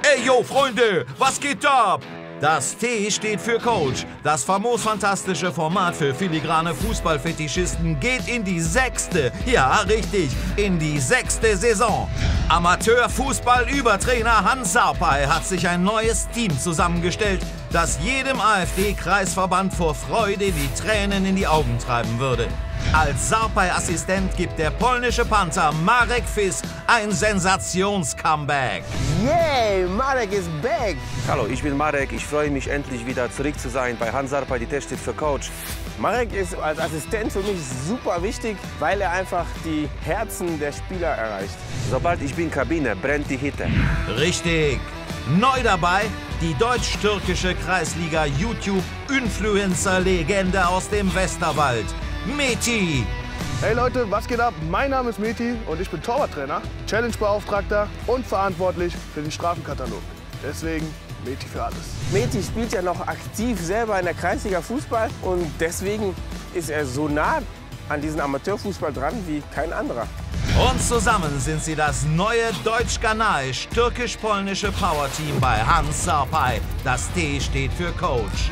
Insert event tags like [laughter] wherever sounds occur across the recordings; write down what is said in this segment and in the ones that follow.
Ey, yo, Freunde, was geht ab? Das T steht für Coach. Das famos fantastische Format für filigrane Fußballfetischisten geht in die sechste, ja richtig, in die sechste Saison. Amateurfußball-Übertrainer Hans Sarpay hat sich ein neues Team zusammengestellt, das jedem AfD-Kreisverband vor Freude die Tränen in die Augen treiben würde. Als Sarpay-Assistent gibt der polnische Panther Marek Fis ein Sensations-Comeback. Yay, Marek is back! Hallo, ich bin Marek. Ich freue mich endlich wieder zurück zu sein bei Hans Sarpay, die Test steht für Coach. Marek ist als Assistent für mich super wichtig, weil er einfach die Herzen der Spieler erreicht. Sobald ich bin Kabine, brennt die Hitte. Richtig. Neu dabei die deutsch-türkische Kreisliga YouTube-Influencer-Legende aus dem Westerwald. Meti. Hey Leute, was geht ab? Mein Name ist Meti und ich bin Torwarttrainer, Challenge-Beauftragter und verantwortlich für den Strafenkatalog. Deswegen Meti für alles. Meti spielt ja noch aktiv selber in der Kreisliga Fußball und deswegen ist er so nah an diesen Amateurfußball dran wie kein anderer. Und zusammen sind sie das neue deutsch-ghanaisch-türkisch-polnische Powerteam bei Hans Sarpay. Das T steht für Coach.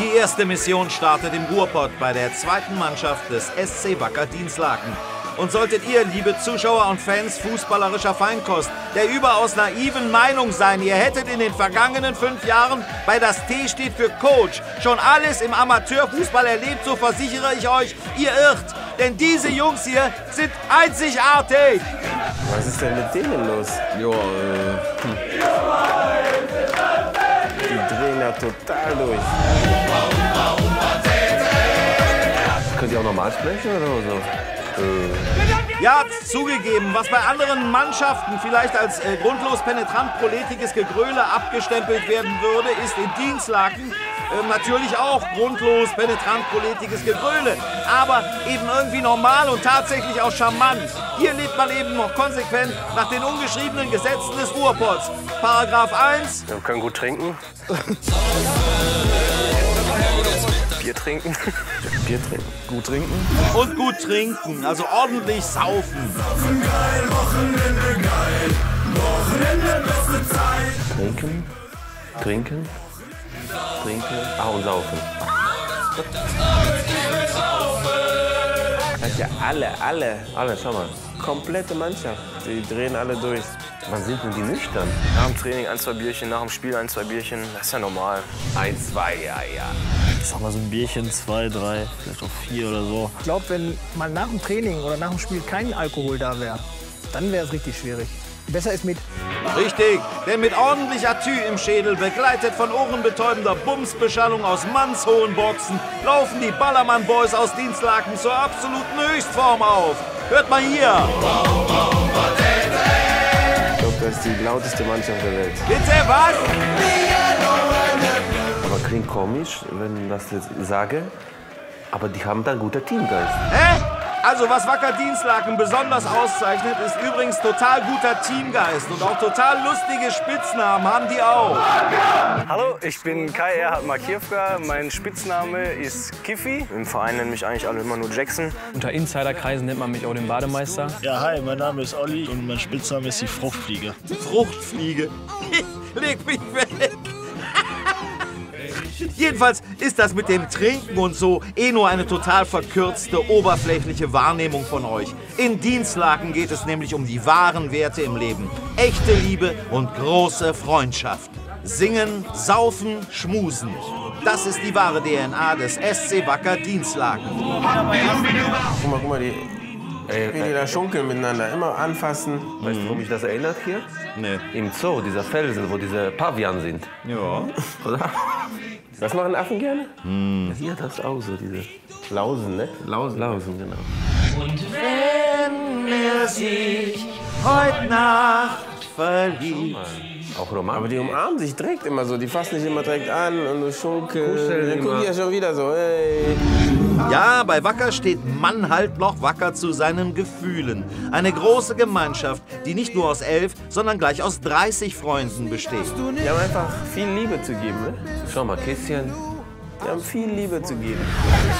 Die erste Mission startet im Ruhrpott bei der zweiten Mannschaft des SC Wacker Dienstlaken. Und solltet ihr, liebe Zuschauer und Fans fußballerischer Feinkost, der überaus naiven Meinung sein, ihr hättet in den vergangenen fünf Jahren bei das T steht für Coach schon alles im Amateurfußball erlebt, so versichere ich euch, ihr irrt. Denn diese Jungs hier sind einzigartig. Was ist denn mit denen los? Jo, äh, hm. Die drehen ja total durch. Könnt ihr auch normal sprechen oder so? Ja, zugegeben, was bei anderen Mannschaften vielleicht als äh, grundlos penetrant proletiges Gegröle abgestempelt werden würde, ist in Dienstlaken äh, natürlich auch grundlos penetrant proletiges Gegröle. Aber eben irgendwie normal und tatsächlich auch charmant. Hier lebt man eben noch konsequent nach den ungeschriebenen Gesetzen des Ruhrpots. Paragraph 1. Wir können gut trinken. [laughs] Bier trinken. [laughs] Bier trinken. Gut trinken. Und gut trinken, also ordentlich saufen. Trinken. Trinken. Trinken. Ah, und saufen. Das ist ja alle, alle, Alle, schau mal. komplette Mannschaft. Die drehen alle durch. Wann sind denn die nüchtern? Nach dem Training ein, zwei Bierchen, nach dem Spiel ein, zwei Bierchen. Das ist ja normal. Ein, zwei, ja, ja. Ich sag mal so ein Bierchen, zwei, drei, vielleicht auch vier oder so. Ich glaube, wenn mal nach dem Training oder nach dem Spiel kein Alkohol da wäre, dann wäre es richtig schwierig. Besser ist mit. Richtig, denn mit ordentlicher Tü im Schädel, begleitet von ohrenbetäubender Bumsbeschallung aus mannshohen Boxen, laufen die Ballermann Boys aus Dienstlaken zur absoluten Höchstform auf. Hört mal hier. Ich glaube, das ist die lauteste Mannschaft der Welt. Bitte was? Klingt komisch, wenn ich das jetzt sage. Aber die haben dann guter Teamgeist. Hä? Also was Wacker Dienstlaken besonders auszeichnet, ist übrigens total guter Teamgeist. Und auch total lustige Spitznamen haben die auch. Hallo, ich bin Kai Erhard Markiewka. Mein Spitzname ist Kiffi. Im Verein nennen mich eigentlich alle immer nur Jackson. Unter Insiderkreisen nennt man mich auch den Bademeister. Ja, hi, mein Name ist Olli und mein Spitzname ist die Fruchtfliege. Fruchtfliege. [laughs] Leg mich weg. Jedenfalls ist das mit dem Trinken und so eh nur eine total verkürzte, oberflächliche Wahrnehmung von euch. In Dienstlaken geht es nämlich um die wahren Werte im Leben. Echte Liebe und große Freundschaft. Singen, saufen, schmusen. Das ist die wahre DNA des SC Wacker Dienstlaken. Guck mal, guck mal, die, wie die da schunkeln miteinander. Immer anfassen. Weißt du, worum mich das erinnert hier? Nee. Im Zoo, dieser Felsen, wo diese Pavian sind. Ja. Oder? Was machen Affen gerne? Hier, das ist auch so, diese Lausen, ne? Lausen. Lausen, genau. Und wenn er sich heute Nacht verliebt. Auch Roman. Aber die umarmen sich direkt immer so. Die fassen dich immer direkt an und du schunkeln. Kuscheln Dann guck ich ja schon wieder so, ey. Ja, bei Wacker steht Mann halt noch wacker zu seinen Gefühlen. Eine große Gemeinschaft, die nicht nur aus elf, sondern gleich aus 30 Freunden besteht. Die haben einfach viel Liebe zu geben, ne? Schau mal, Käschen. Die haben viel Liebe zu geben.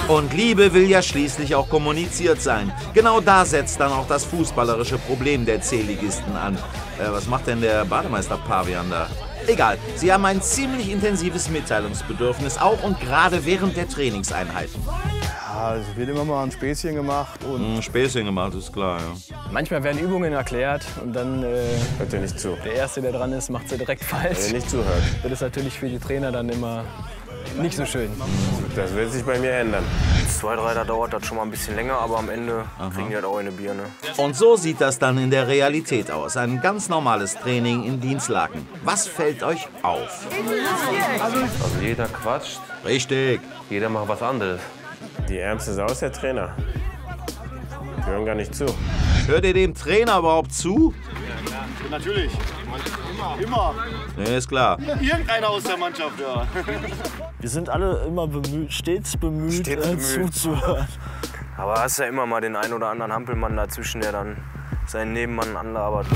Und Liebe will ja schließlich auch kommuniziert sein. Genau da setzt dann auch das fußballerische Problem der C-Ligisten an. Äh, was macht denn der Bademeister Pavian da? Egal, sie haben ein ziemlich intensives Mitteilungsbedürfnis, auch und gerade während der Trainingseinheiten. Ja, es wird immer mal ein Späßchen gemacht und Ein Späßchen gemacht, ist klar, ja. Manchmal werden Übungen erklärt und dann äh, Hört ihr nicht zu. der Erste, der dran ist, macht sie direkt falsch. Wenn ihr nicht zuhört. Das ist natürlich für die Trainer dann immer nicht so schön. Das wird sich bei mir ändern. Zwei, drei, da dauert das schon mal ein bisschen länger, aber am Ende kriegen die halt auch eine Birne. Und so sieht das dann in der Realität aus. Ein ganz normales Training in Dienstlaken. Was fällt euch auf? Also jeder quatscht, Richtig. jeder macht was anderes. Die ärmste Sau ist der Trainer. Die hören gar nicht zu. Hört ihr dem Trainer überhaupt zu? Natürlich. Immer. Immer. Nee, ist klar. Irgendeiner aus der Mannschaft, ja. Wir sind alle immer bemüht, stets bemüht, Stets äh, bemüht. zuzuhören. Aber hast ja immer mal den einen oder anderen Hampelmann dazwischen, der dann seinen Nebenmann anlabert.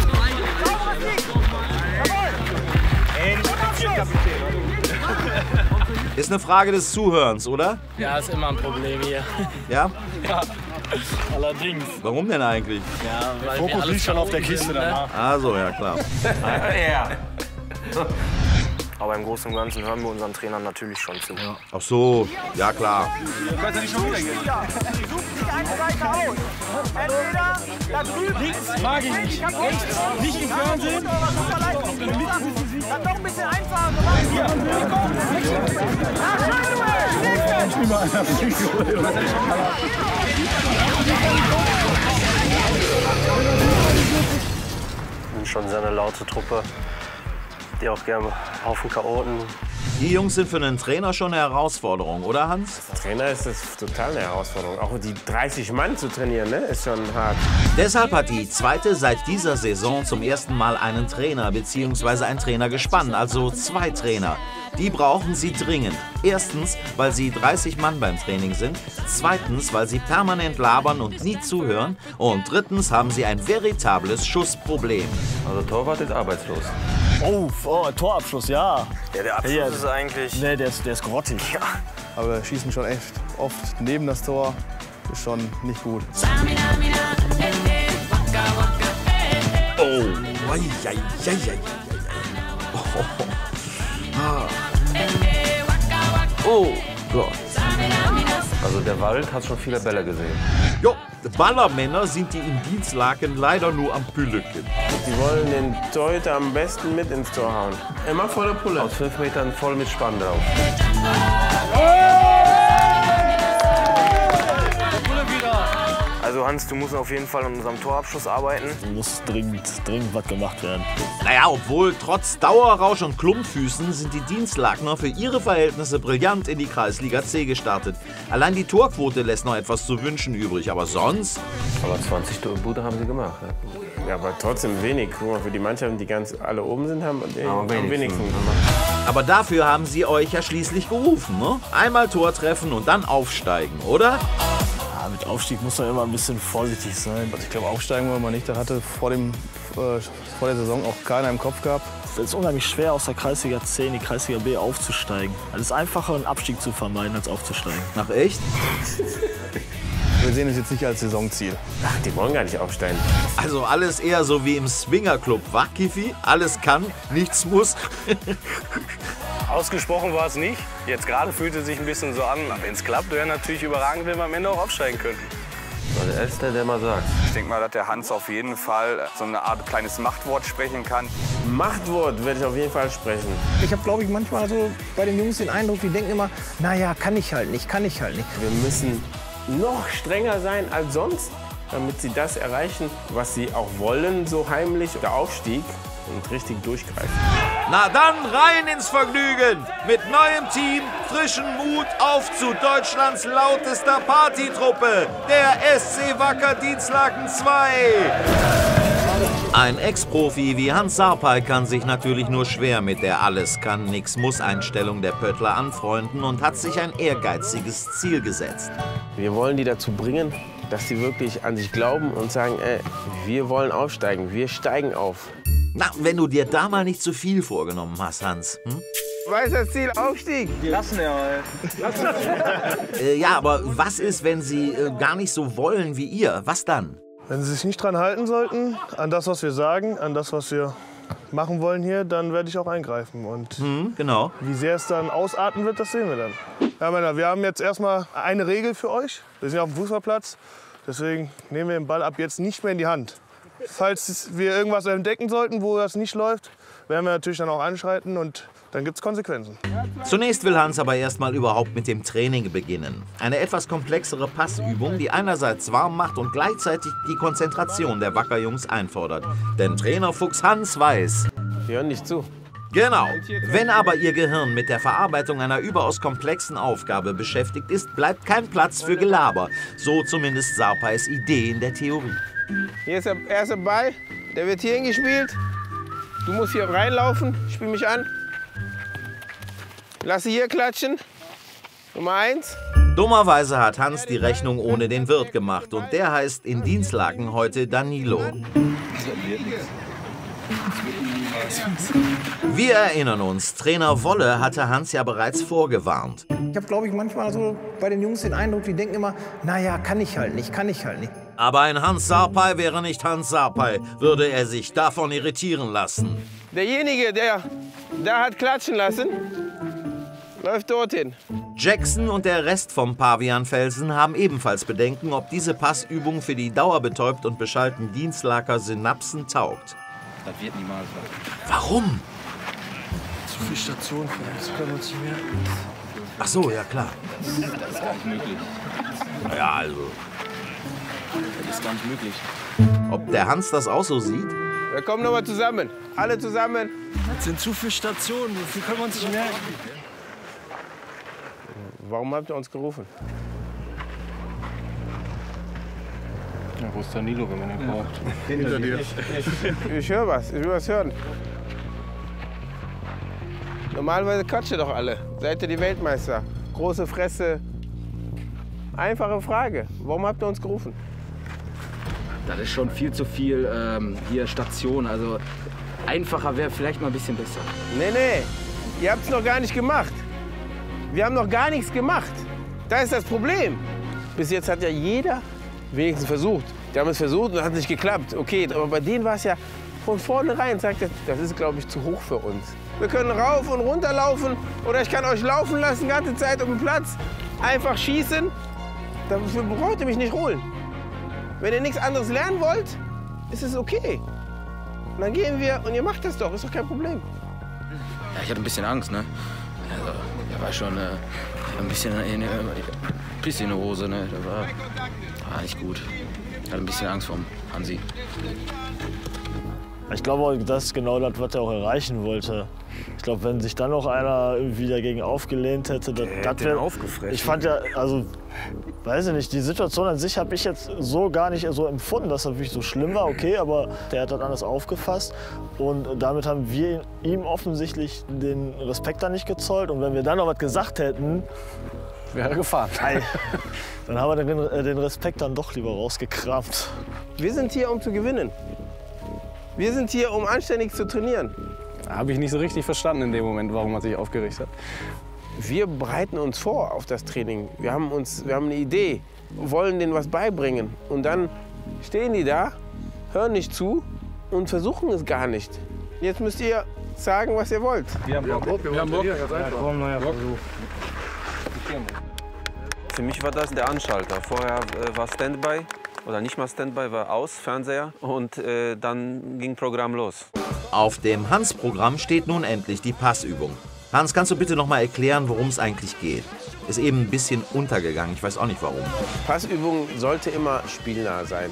Ist eine Frage des Zuhörens, oder? Ja, ist immer ein Problem hier. Ja? [laughs] Allerdings. Warum denn eigentlich? Ja, weil wir Fokus liegt schon auf der Kiste sind, ne? danach. Also, ja klar. [laughs] Aber im Großen und Ganzen hören wir unseren Trainern natürlich schon zu. Ach so, ja klar. Sind schon sehr eine laute Truppe, die auch gerne Haufen Chaoten. Die Jungs sind für einen Trainer schon eine Herausforderung, oder Hans? Trainer ist das total eine Herausforderung. Auch die 30 Mann zu trainieren, ne, ist schon hart. Deshalb hat die zweite seit dieser Saison zum ersten Mal einen Trainer bzw. ein Trainergespann, also zwei Trainer. Die brauchen sie dringend. Erstens, weil sie 30 Mann beim Training sind. Zweitens, weil sie permanent labern und nie zuhören. Und drittens haben sie ein veritables Schussproblem. Also Torwart ist arbeitslos. Oh, oh, Torabschluss, ja. Ja, der Abschluss Ja. ist eigentlich. Nee, der ist, der ist grottig. aber wir schießen schon echt oft neben das Tor. Ist schon nicht gut. Oh, ei, ei, ei, ei, ei. Oh, ah. Oh Gott. Also der Wald hat schon viele Bälle gesehen. Jo, Ballermänner sind die in Dienstlaken leider nur am Pülücken. Die wollen den Torhüter am besten mit ins Tor hauen. Immer volle Pulle. Aus fünf Metern voll mit Spann drauf. Also Hans, du musst auf jeden Fall an unserem Torabschluss arbeiten. Muss dringend, dringend was gemacht werden. Naja, obwohl trotz Dauerrausch und Klumpfüßen sind die Dienstlagner für ihre Verhältnisse brillant in die Kreisliga C gestartet. Allein die Torquote lässt noch etwas zu wünschen übrig, aber sonst... Aber 20 Bude haben sie gemacht. Ja. Ja, aber trotzdem wenig. Guck mal, für die Mannschaften, die ganz alle oben sind, haben die Am wenigsten. wenigsten. Aber dafür haben sie euch ja schließlich gerufen, ne? Einmal Tor treffen und dann aufsteigen, oder? Ja, mit Aufstieg muss man immer ein bisschen vorsichtig sein. Ich glaube, aufsteigen wollen wir nicht. Da hatte vor, dem, äh, vor der Saison auch keiner im Kopf gehabt. Es ist unheimlich schwer, aus der Kreisliga C in die Kreisliga B aufzusteigen. Es ist einfacher, einen Abstieg zu vermeiden, als aufzusteigen. Ach echt? Wir sehen es jetzt nicht als Saisonziel. Ach, die wollen gar nicht aufsteigen. Also alles eher so wie im Swingerclub, wa, Kiffi? Alles kann, nichts muss. [laughs] Ausgesprochen war es nicht. Jetzt gerade fühlt es sich ein bisschen so an. Wenn es klappt, wäre natürlich überragend, wenn wir am Ende auch aufsteigen könnten. War der Erste, der mal sagt. Ich denke mal, dass der Hans auf jeden Fall so eine Art kleines Machtwort sprechen kann. Machtwort werde ich auf jeden Fall sprechen. Ich habe, glaube ich, manchmal so bei den Jungs den Eindruck, die denken immer, naja, kann ich halt nicht, kann ich halt nicht. Wir müssen noch strenger sein als sonst, damit sie das erreichen, was sie auch wollen, so heimlich, der Aufstieg und richtig durchgreifen. Na dann rein ins Vergnügen! Mit neuem Team, frischen Mut auf zu Deutschlands lautester Partytruppe, der SC Wacker Dienstlaken 2. Ein Ex-Profi wie Hans Sarpay kann sich natürlich nur schwer mit der Alles-kann-nix-muss-Einstellung der Pöttler anfreunden und hat sich ein ehrgeiziges Ziel gesetzt. Wir wollen die dazu bringen, dass sie wirklich an sich glauben und sagen, ey, wir wollen aufsteigen, wir steigen auf. Na, wenn du dir da mal nicht zu viel vorgenommen hast, Hans. Hm? Weißes Ziel, Aufstieg. Lassen wir mal. [laughs] Äh, ja, aber was ist, wenn sie äh, gar nicht so wollen wie ihr? Was dann? Wenn Sie sich nicht dran halten sollten, an das, was wir sagen, an das, was wir machen wollen hier, dann werde ich auch eingreifen. Und Hm, genau. wie sehr es dann ausarten wird, das sehen wir dann. Ja, Männer, wir haben jetzt erstmal eine Regel für euch. Wir sind ja auf dem Fußballplatz. Deswegen nehmen wir den Ball ab jetzt nicht mehr in die Hand. Falls wir irgendwas entdecken sollten, wo das nicht läuft, werden wir natürlich dann auch anschreiten und dann gibt es Konsequenzen. Zunächst will Hans aber erstmal überhaupt mit dem Training beginnen. Eine etwas komplexere Passübung, die einerseits warm macht und gleichzeitig die Konzentration der Wackerjungs einfordert. Denn Trainer Fuchs Hans weiß, Wir hören nicht zu. Genau. Wenn aber Ihr Gehirn mit der Verarbeitung einer überaus komplexen Aufgabe beschäftigt ist, bleibt kein Platz für Gelaber. So zumindest Sarpais Idee in der Theorie. Hier ist der erste Ball, der wird hier hingespielt. Du musst hier reinlaufen, spiel mich an. Lass sie hier klatschen. Nummer eins. Dummerweise hat Hans die Rechnung ohne den Wirt gemacht und der heißt in Dienstlaken heute Danilo. Wir erinnern uns, Trainer Wolle hatte Hans ja bereits vorgewarnt. Ich habe, glaube ich, manchmal so bei den Jungs den Eindruck, die denken immer, naja, kann ich halt nicht, kann ich halt nicht. Aber ein Hans Sarpei wäre nicht Hans Sarpei, würde er sich davon irritieren lassen. Derjenige, der da hat klatschen lassen, läuft dorthin. Jackson und der Rest vom Pavianfelsen haben ebenfalls Bedenken, ob diese Passübung für die dauerbetäubt und beschallten Dienstlaker Synapsen taugt. Das wird niemals was. Warum? Zu viel Station für uns, können wir uns nicht mehr. Ach so, ja klar. Das ist gar nicht möglich. Ja, also. Das ist gar nicht möglich. Ob der Hans das auch so sieht? Wir kommen nochmal zusammen. Alle zusammen. Das sind zu viele Stationen, viel können wir uns nicht merken. Warum habt ihr uns gerufen? Ja, wo ist Danilo, wenn man ihn braucht? [laughs] Hinter dir. Ich höre was, ich will was hören. Normalerweise quatscht ihr doch alle. Seid ihr die Weltmeister? Große Fresse. Einfache Frage. Warum habt ihr uns gerufen? Das ist schon viel zu viel ähm, hier Station. Also einfacher wäre vielleicht mal ein bisschen besser. Nee, nee. Ihr habt es noch gar nicht gemacht. Wir haben noch gar nichts gemacht. Da ist das Problem. Bis jetzt hat ja jeder wenigstens versucht. Die haben es versucht und hat nicht geklappt. Okay, aber bei denen war es ja von vornherein, sagt er, das ist, glaube ich, zu hoch für uns. Wir können rauf und runter laufen oder ich kann euch laufen lassen, ganze Zeit um den Platz. Einfach schießen. Dafür braucht ihr mich nicht holen. Wenn ihr nichts anderes lernen wollt, ist es okay. Und dann gehen wir und ihr macht das doch, ist doch kein Problem. Ja, ich hatte ein bisschen Angst, ne? Also, da war schon äh, ein bisschen in, äh, bisschen in der Hose, ne? Da war, war nicht gut. Ich hatte ein bisschen Angst vom Hansi. Ich glaube, das ist genau das, was er auch erreichen wollte. Ich glaube, wenn sich dann noch einer irgendwie dagegen aufgelehnt hätte, das, das wäre aufgefressen. Ich fand ja, also, weiß ich nicht, die Situation an sich habe ich jetzt so gar nicht so empfunden, dass das wirklich so schlimm war, okay, aber der hat das alles aufgefasst und damit haben wir ihm offensichtlich den Respekt dann nicht gezollt und wenn wir dann noch was gesagt hätten, Wäre gefahren. ei, dann haben wir den, äh, den Respekt dann doch lieber rausgekramt. Wir sind hier, um zu gewinnen. Wir sind hier, um anständig zu trainieren. Habe ich nicht so richtig verstanden in dem Moment, warum er sich aufgeregt hat. Wir bereiten uns vor auf das Training. Wir haben, uns, wir haben eine Idee, wollen denen was beibringen. Und dann stehen die da, hören nicht zu und versuchen es gar nicht. Jetzt müsst ihr sagen, was ihr wollt. Wir haben Bock. Wir haben Bock. Ja, komm, neuer Versuch. Für mich war das der Anschalter. Vorher äh, war Standby oder nicht mal Standby, war aus, Fernseher und äh, dann ging Programm los. Auf dem Hans-Programm steht nun endlich die Passübung. Hans, kannst du bitte noch mal erklären, worum es eigentlich geht? Ist eben ein bisschen untergegangen, ich weiß auch nicht warum. Passübung sollte immer spielnah sein.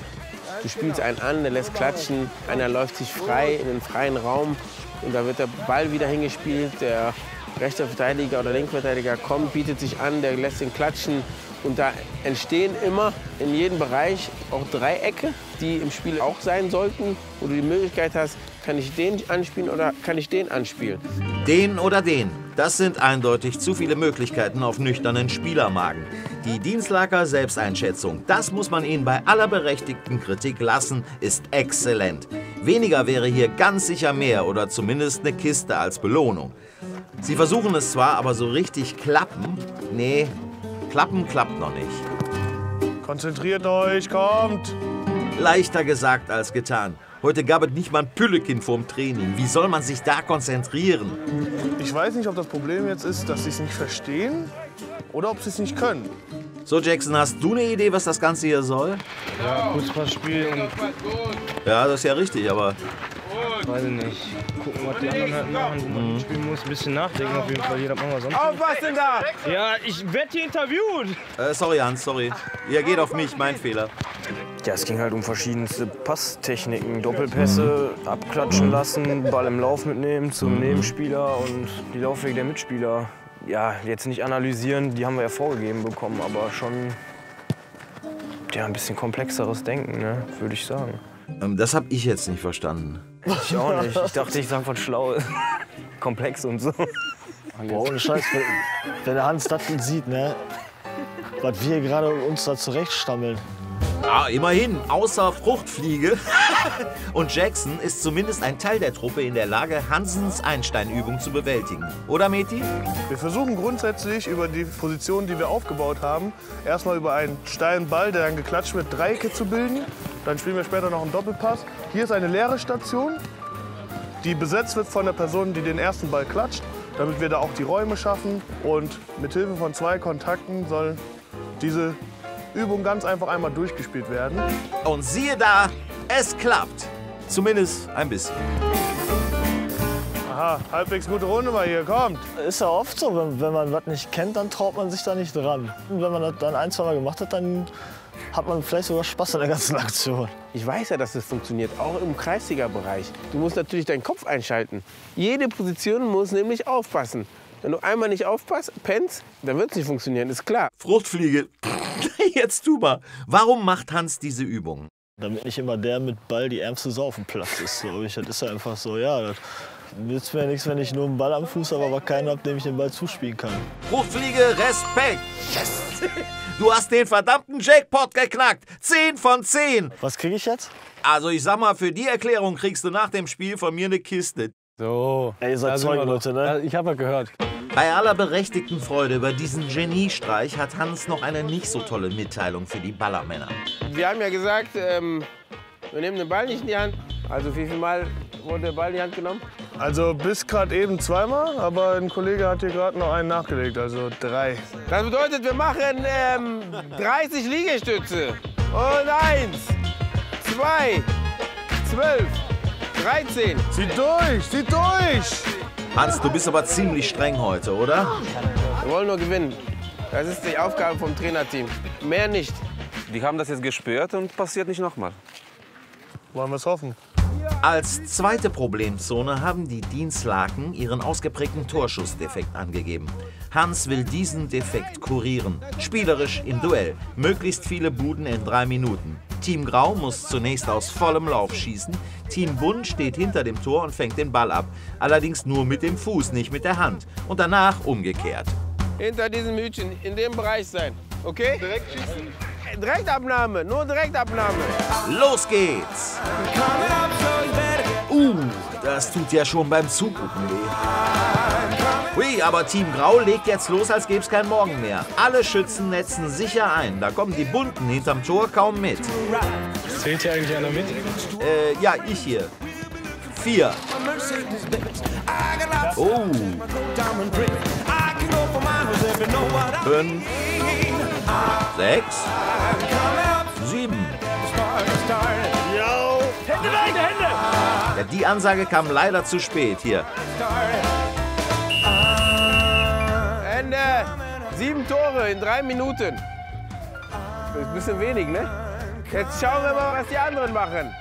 Du spielst einen an, der lässt klatschen, einer läuft sich frei in den freien Raum und da wird der Ball wieder hingespielt. Der rechte Verteidiger oder linke Verteidiger kommt, bietet sich an, der lässt ihn klatschen. Und da entstehen immer in jedem Bereich auch Dreiecke, die im Spiel auch sein sollten, wo du die Möglichkeit hast, kann ich den anspielen oder kann ich den anspielen. Den oder den, das sind eindeutig zu viele Möglichkeiten auf nüchternen Spielermagen. Die Dienstlaker Selbsteinschätzung, das muss man ihnen bei aller berechtigten Kritik lassen, ist exzellent. Weniger wäre hier ganz sicher mehr oder zumindest eine Kiste als Belohnung. Sie versuchen es zwar, aber so richtig klappen? Nee, klappen klappt noch nicht. Konzentriert euch, kommt! Leichter gesagt als getan. Heute gab es nicht mal ein Püllekind vorm Training. Wie soll man sich da konzentrieren? Ich weiß nicht, ob das Problem jetzt ist, dass sie es nicht verstehen oder ob sie es nicht können. So, Jackson, hast du eine Idee, was das Ganze hier soll? Ja, Fußballspiel und Ja, das ist ja richtig, aber weiß ich nicht. Gucken, was die anderen halt machen. Mhm. Spielen muss ein bisschen nachdenken auf jeden Fall. Jeder machen wir sonst. Aufpassen da! Ja, ich werde hier interviewt. äh, sorry, Hans, sorry. Ihr geht auf mich, mein Fehler. Ja, es ging halt um verschiedenste Passtechniken. Doppelpässe, abklatschen lassen, Ball im Lauf mitnehmen zum Nebenspieler und die Laufwege der Mitspieler. Ja, jetzt nicht analysieren, die haben wir ja vorgegeben bekommen, aber schon ja, ein bisschen komplexeres Denken, ne, würde ich sagen. Ähm, das habe ich jetzt nicht verstanden. Ich auch nicht. Ich dachte, ich sag was Schlaues. [laughs] Komplex und so. Boah, ohne Scheiß, wenn, wenn der Hans das sieht, ne? Was wir gerade uns da zurechtstammeln. Ah, immerhin, außer Fruchtfliege [laughs] und Jackson ist zumindest ein Teil der Truppe in der Lage, Hansens Einsteinübung zu bewältigen. Oder, Meti? Wir versuchen grundsätzlich über die Position, die wir aufgebaut haben, erstmal über einen steilen Ball, der dann geklatscht wird, Dreiecke zu bilden. Dann spielen wir später noch einen Doppelpass. Hier ist eine leere Station, die besetzt wird von der Person, die den ersten Ball klatscht, damit wir da auch die Räume schaffen. Und mit Hilfe von zwei Kontakten soll diese Übung ganz einfach einmal durchgespielt werden. Und siehe da, es klappt. Zumindest ein bisschen. Aha, halbwegs gute Runde mal hier, kommt. Ist ja oft so, wenn, wenn man was nicht kennt, dann traut man sich da nicht dran. Und wenn man das dann ein, zwei Mal gemacht hat, dann hat man vielleicht sogar Spaß an der ganzen [laughs] Aktion. Ich weiß ja, dass das funktioniert, auch im Kreisliga-Bereich. Du musst natürlich deinen Kopf einschalten. Jede Position muss nämlich aufpassen. Wenn du einmal nicht aufpasst, pennst, dann wird es nicht funktionieren, ist klar. Fruchtfliege, jetzt tu mal. Warum macht Hans diese Übung? Damit nicht immer der mit Ball die ärmste Sau auf dem Platz ist. So, ich, das ist ja einfach so, ja, das nützt mir nichts, wenn ich nur einen Ball am Fuß habe, aber keinen habe, dem ich den Ball zuspielen kann. Fruchtfliege, Respekt. Yes. [laughs] Du hast den verdammten Jackpot geknackt. 10 von 10. Was kriege ich jetzt? Also ich sag mal, für die Erklärung kriegst du nach dem Spiel von mir eine Kiste. So. Ey, ihr seid Zeugen. Leute, ne? Ich habe ja gehört. Bei aller berechtigten Freude über diesen Geniestreich hat Hans noch eine nicht so tolle Mitteilung für die Ballermänner. Wir haben ja gesagt, ähm, wir nehmen den Ball nicht in die Hand. Also wie viel Mal wurde der Ball in die Hand genommen? Also bis gerade eben zweimal, aber ein Kollege hat hier gerade noch einen nachgelegt, also drei. Das bedeutet, wir machen ähm, 30 Liegestütze. Und eins, zwei, zwölf, 13. Zieh durch, zieh durch! Hans, du bist aber ziemlich streng heute, oder? Wir wollen nur gewinnen. Das ist die Aufgabe vom Trainerteam. Mehr nicht. Die haben das jetzt gespürt und passiert nicht nochmal. Wollen wir es hoffen? Als zweite Problemzone haben die Dienstlaken ihren ausgeprägten Torschussdefekt angegeben. Hans will diesen Defekt kurieren. Spielerisch im Duell. Möglichst viele Buden in drei Minuten. Team Grau muss zunächst aus vollem Lauf schießen. Team Bunt steht hinter dem Tor und fängt den Ball ab. Allerdings nur mit dem Fuß, nicht mit der Hand. Und danach umgekehrt. Hinter diesem Hütchen, in dem Bereich sein. Okay? Direkt schießen? Direktabnahme, nur Direktabnahme. Los geht's! Uh, das tut ja schon beim Zugucken weh. Hui, aber Team Grau legt jetzt los, als gäbe es kein Morgen mehr. Alle Schützen netzen sicher ein. Da kommen die Bunten hinterm Tor kaum mit. Zählt hier eigentlich einer mit? Äh, ja, ich hier. Vier. Oh. Fünf. Sechs. Sieben. Hände rein, Hände! Ja, die Ansage kam leider zu spät. Hier. Sieben Tore in drei Minuten. Das ist ein bisschen wenig, ne? Jetzt schauen wir mal, was die anderen machen.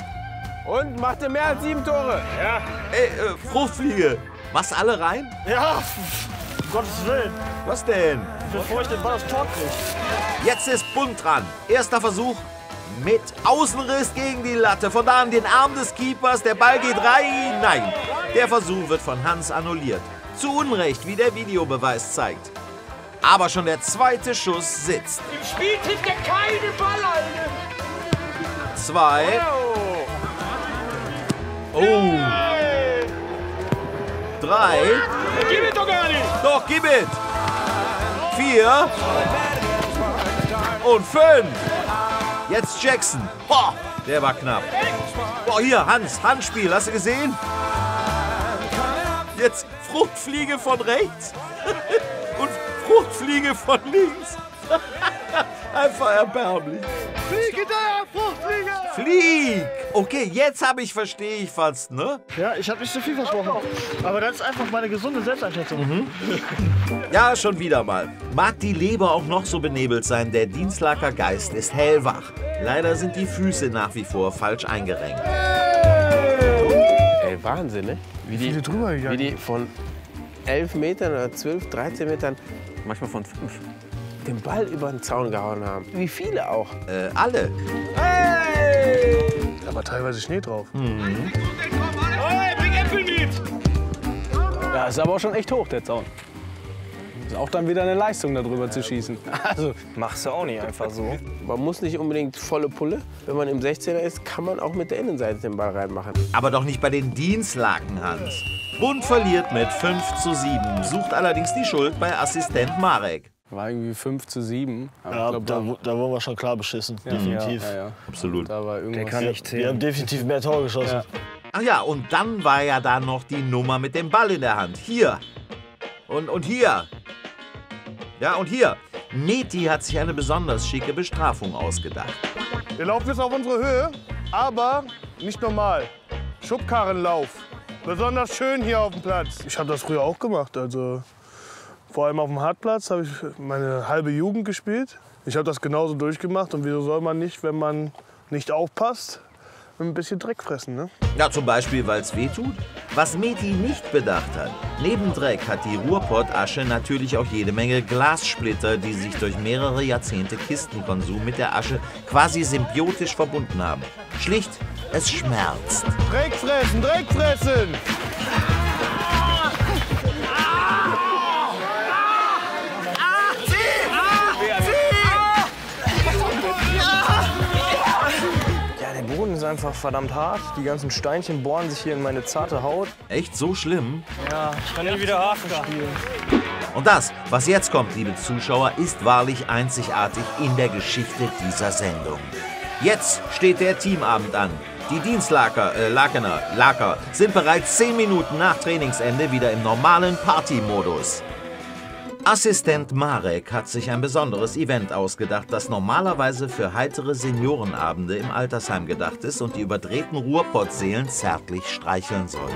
Und macht ihr mehr als sieben Tore? Ja. Ey, äh, Fruchtfliege. Was, alle rein? Ja, um Gottes Willen. Was denn? Bevor ich den Ball aufs Tor kriege. Jetzt ist Bunt dran. Erster Versuch mit Außenriss gegen die Latte. Von da an den Arm des Keepers. Der Ball geht rein. Nein, der Versuch wird von Hans annulliert. Zu Unrecht, wie der Videobeweis zeigt. Aber schon der zweite Schuss sitzt. Im Spiel trifft er keine Ball, Alter. Zwei. Oh. Drei. Gib es doch gar nicht! Doch, gib it! Vier. Und fünf. Jetzt Jackson. Boah, der war knapp. Boah, hier, Hans, Handspiel, hast du gesehen? Jetzt Fruchtfliege von rechts [laughs] Fruchtfliege von links. [laughs] Einfach erbärmlich. Flieg hinterher, Fruchtfliege! Flieg! Okay, jetzt habe ich, verstehe ich fast, ne? Ja, ich habe nicht zu viel versprochen. Aber das ist einfach meine gesunde Selbsteinschätzung. Ja, schon wieder mal. Mag die Leber auch noch so benebelt sein, der Dienstlaker Geist ist hellwach. Leider sind die Füße nach wie vor falsch eingerenkt. Ey, Wahnsinn, ne? Wie die, viele drüber gegangen. wie die von 11 Metern oder 12, 13 Metern, manchmal von 5, den Ball über den Zaun gehauen haben. Wie viele auch. Äh, alle. Da war teilweise Schnee drauf. Hey, bring Äpfel mit! Ja, ist aber auch schon echt hoch, der Zaun. Ist auch dann wieder eine Leistung, darüber zu schießen. [laughs] Also, Machst du auch nicht einfach so. Man muss nicht unbedingt volle Pulle. Wenn man im 16er ist, kann man auch mit der Innenseite den Ball reinmachen. Aber doch nicht bei den Dienstlaken, Hans. Bund verliert mit 5 zu 7, sucht allerdings die Schuld bei Assistent Marek. war irgendwie 5 zu 7. Aber Ja, glaub, da, da wurden wir schon klar beschissen. definitiv. Ja, ja, ja. Absolut. Da war Der irgendwas. kann nicht Wir haben zählen. definitiv mehr Tore geschossen. Ja. Ach ja, und dann war ja da noch die Nummer mit dem Ball in der Hand. Hier. Und, und hier. Ja, und hier. Meti hat sich eine besonders schicke Bestrafung ausgedacht. Wir laufen jetzt auf unsere Höhe, aber nicht normal. Schubkarrenlauf. Besonders schön hier auf dem Platz. Ich habe das früher auch gemacht. Also vor allem auf dem Hartplatz habe ich meine halbe Jugend gespielt. Ich habe das genauso durchgemacht. Und wieso soll man nicht, wenn man nicht aufpasst, ein bisschen Dreck fressen, ne? Ja, zum Beispiel, weil es weh tut. Was Meti nicht bedacht hat. Neben Dreck hat die Ruhrpott-Asche natürlich auch jede Menge Glassplitter, die sich durch mehrere Jahrzehnte Kistenkonsum mit der Asche quasi symbiotisch verbunden haben. Schlicht, es schmerzt. Dreck fressen, Dreck fressen! Einfach verdammt hart. Die ganzen Steinchen bohren sich hier in meine zarte Haut. Echt so schlimm? Ja, ich kann nie wieder Hafen spielen. Und das, was jetzt kommt, liebe Zuschauer, ist wahrlich einzigartig in der Geschichte dieser Sendung. Jetzt steht der Teamabend an. Die Dienstlaker, äh, Lakener, Laker sind bereits 10 Minuten nach Trainingsende wieder im normalen Partymodus. Assistent Marek hat sich ein besonderes Event ausgedacht, das normalerweise für heitere Seniorenabende im Altersheim gedacht ist und die überdrehten Ruhrpottseelen zärtlich streicheln soll.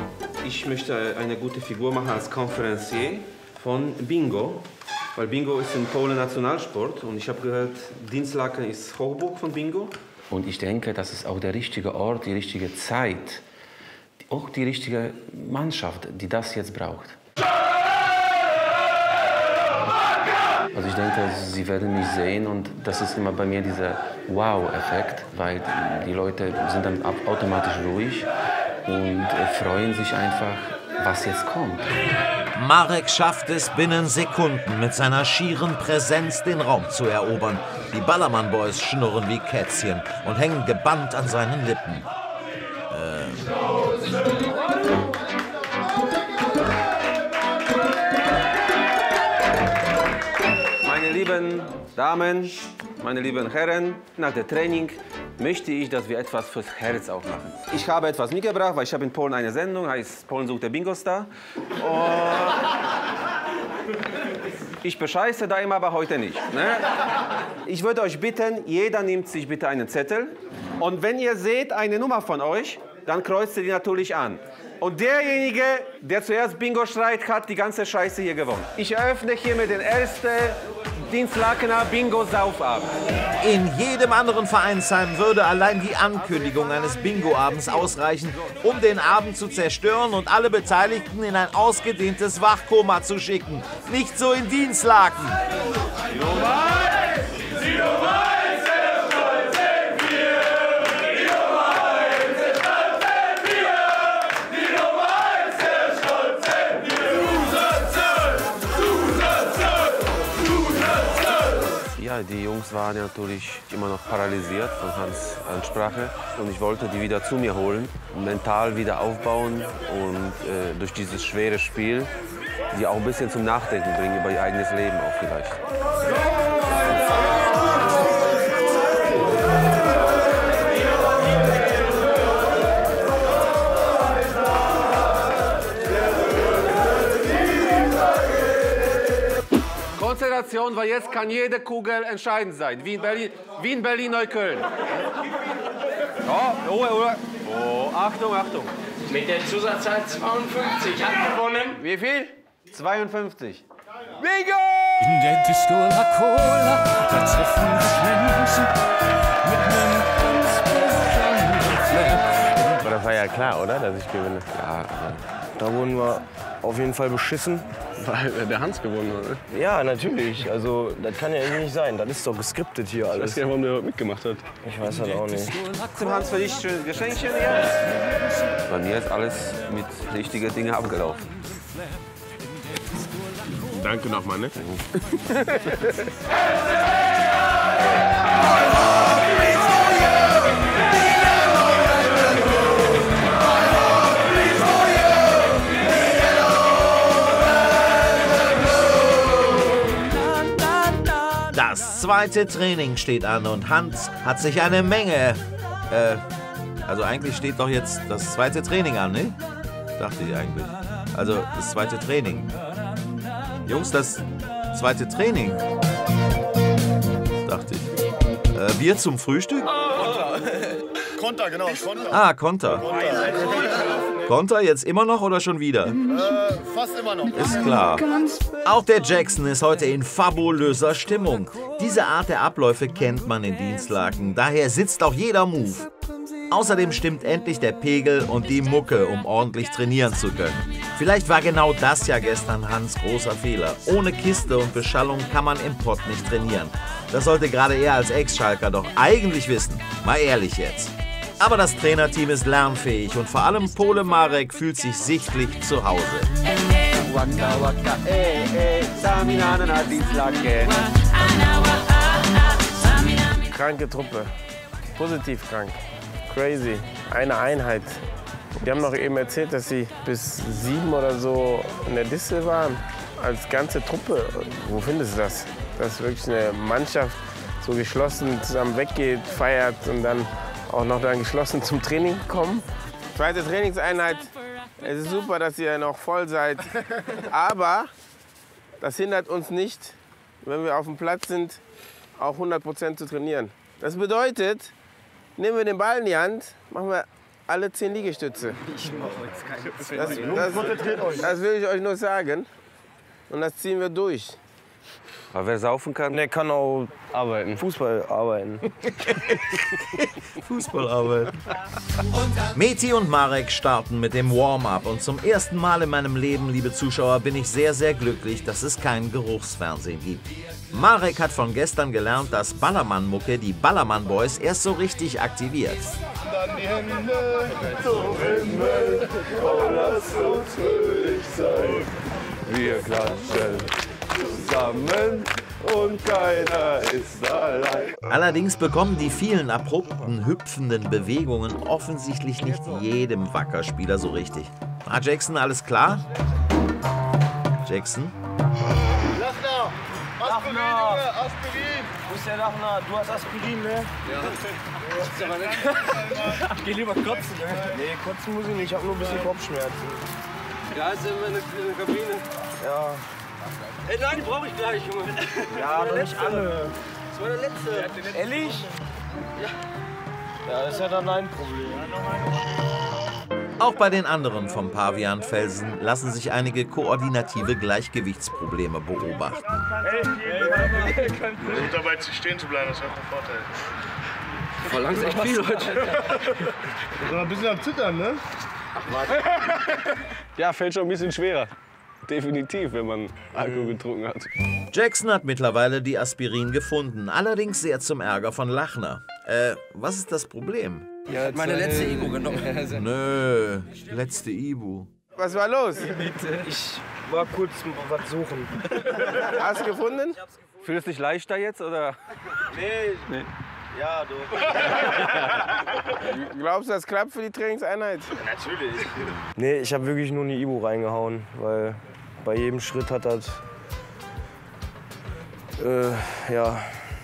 Ich möchte eine gute Figur machen als Konferencier von Bingo, weil Bingo ist in Polen Nationalsport und ich habe gehört, Dienstlaken ist Hochburg von Bingo. Und ich denke, das ist auch der richtige Ort, die richtige Zeit, auch die richtige Mannschaft, die das jetzt braucht. Also ich denke, sie werden mich sehen und das ist immer bei mir dieser Wow-Effekt, weil die Leute sind dann au- automatisch ruhig und freuen sich einfach, was jetzt kommt. Marek schafft es binnen Sekunden mit seiner schieren Präsenz den Raum zu erobern. Die Ballermann Boys schnurren wie Kätzchen und hängen gebannt an seinen Lippen. Damen, meine lieben Herren, nach dem Training möchte ich, dass wir etwas fürs Herz auch machen. Ich habe etwas mitgebracht, weil ich habe in Polen eine Sendung, heißt Polen sucht der Bingo-Star. Ich bescheiße da immer, aber heute nicht. Ne? Ich würde euch bitten, jeder nimmt sich bitte einen Zettel. Und wenn ihr seht eine Nummer von euch, dann kreuzt ihr die natürlich an. Und derjenige, der zuerst Bingo schreit, hat die ganze Scheiße hier gewonnen. Ich eröffne hiermit den ersten Dienstlakener Bingo-Saufabend. In jedem anderen Vereinsheim würde allein die Ankündigung eines Bingo-Abends ausreichen, um den Abend zu zerstören und alle Beteiligten in ein ausgedehntes Wachkoma zu schicken. Nicht so in Dienstlaken. Ja, Jungs waren natürlich immer noch paralysiert von Hans Ansprache. Und ich wollte die wieder zu mir holen, mental wieder aufbauen und äh, durch dieses schwere Spiel sie auch ein bisschen zum Nachdenken bringen über ihr eigenes Leben auch vielleicht. Konzentration, weil jetzt kann jede Kugel entscheidend sein. Wie in Berlin, wie in Berlin Neukölln. Oh, Ruhe, Ruhe. Oh, Achtung, Achtung. Mit der Zusatzzahl 52 hat gewonnen. Wie viel? 52. Bingo! In der Disco La Cola, da treffen sich Menschen mit einem ganz besonderen Flair. Aber das war ja klar, oder, dass ich gewinne? Ja, da wurden wir auf jeden Fall beschissen. Weil der Hans gewonnen hat. Ne? Ja, natürlich. Also, das kann ja irgendwie nicht sein. Das ist doch geskriptet hier Ich weiß alles. gar nicht, warum der heute mitgemacht hat. Ich weiß das auch nicht. Zum Hans für dich schön Geschenkchen hier. Bei mir ist alles mit richtigen Dingen abgelaufen. Danke nochmal, ne? [laughs] zweite Training steht an und Hans hat sich eine Menge. Äh, also eigentlich steht doch jetzt das zweite Training an, ne? Dachte ich eigentlich. Also das zweite Training. Jungs, das zweite Training. Dachte ich. Äh, Bier zum Frühstück? Konter, genau, Konter. Ah, Konter. Konter jetzt immer noch oder schon wieder? Äh, fast immer noch. Ist klar. Auch der Jackson ist heute in fabulöser Stimmung. Diese Art der Abläufe kennt man in Dienstlaken, daher sitzt auch jeder Move. Außerdem stimmt endlich der Pegel und die Mucke, um ordentlich trainieren zu können. Vielleicht war genau das ja gestern Hans großer Fehler. Ohne Kiste und Beschallung kann man im Pott nicht trainieren. Das sollte gerade er als Ex-Schalker doch eigentlich wissen. Mal ehrlich jetzt. Aber das Trainerteam ist lernfähig und vor allem Pole Marek fühlt sich sichtlich zu Hause. Kranke Truppe. Positiv krank. Crazy. Eine Einheit. Die haben noch eben erzählt, dass sie bis sieben oder so in der Distel waren. Als ganze Truppe. Wo findest du das? Dass wirklich eine Mannschaft so geschlossen zusammen weggeht, feiert und dann auch noch dann geschlossen zum Training kommen. Zweite Trainingseinheit. Es ist super, dass ihr noch voll seid. Aber das hindert uns nicht, wenn wir auf dem Platz sind, auch 100% zu trainieren. Das bedeutet, nehmen wir den Ball in die Hand, machen wir alle 10 Liegestütze. Ich mache jetzt keine Das, Zehn. das, das will ich euch nur sagen. Und das ziehen wir durch. Aber wer saufen kann, der kann auch arbeiten. Fußball arbeiten. [laughs] Fußballarbeit. Meti und Marek starten mit dem Warm-up und zum ersten Mal in meinem Leben, liebe Zuschauer, bin ich sehr, sehr glücklich, dass es kein Geruchsfernsehen gibt. Marek hat von gestern gelernt, dass Ballermann-Mucke die Ballermann Boys erst so richtig aktiviert. Dann die Hände zum Himmel, oh, lass uns fröhlich sein. Wir klatschen zusammen und keiner ist allein. Allerdings bekommen die vielen abrupten, hüpfenden Bewegungen offensichtlich nicht jedem Wackerspieler so richtig. Ah, Jackson, alles klar? Jackson? Lachner, Aspirin, Junge, Aspirin. Wo ist der Lachner? Du hast Aspirin, ne? Ja. [laughs] Ich [laughs] geh lieber kotzen, ne? Nee, kotzen muss ich nicht. Ich hab nur ein bisschen Kopfschmerzen. Ja, ist immer in der Kabine. Ja. Ey, nein, die brauche ich gleich, Junge. Ja, doch nicht alle. Das war der letzte. Ehrlich? Ja, das ist ja dann dein Problem. Auch bei den anderen vom Pavianfelsen lassen sich einige koordinative Gleichgewichtsprobleme beobachten. Versucht dabei zu stehen zu bleiben, das wäre ein Vorteil. Verlangst echt viel, Leute. [laughs] Ich bin ein bisschen am Zittern, ne? Ja, fällt schon ein bisschen schwerer. Definitiv, wenn man Alkohol getrunken hat. Jackson hat mittlerweile die Aspirin gefunden, allerdings sehr zum Ärger von Lachner. Äh, was ist das Problem? Ja, meine letzte Ibu genommen. [laughs] Nö, letzte Ibu. Was war los? Ich war kurz was suchen. [laughs] Hast du gefunden? Fühlst du dich leichter jetzt oder? Nee. Nee. Ja, du. [laughs] Glaubst du, das klappt für die Trainingseinheit? Natürlich. Nee, ich habe wirklich nur eine Ibu reingehauen, weil bei jedem Schritt hat das äh, ja,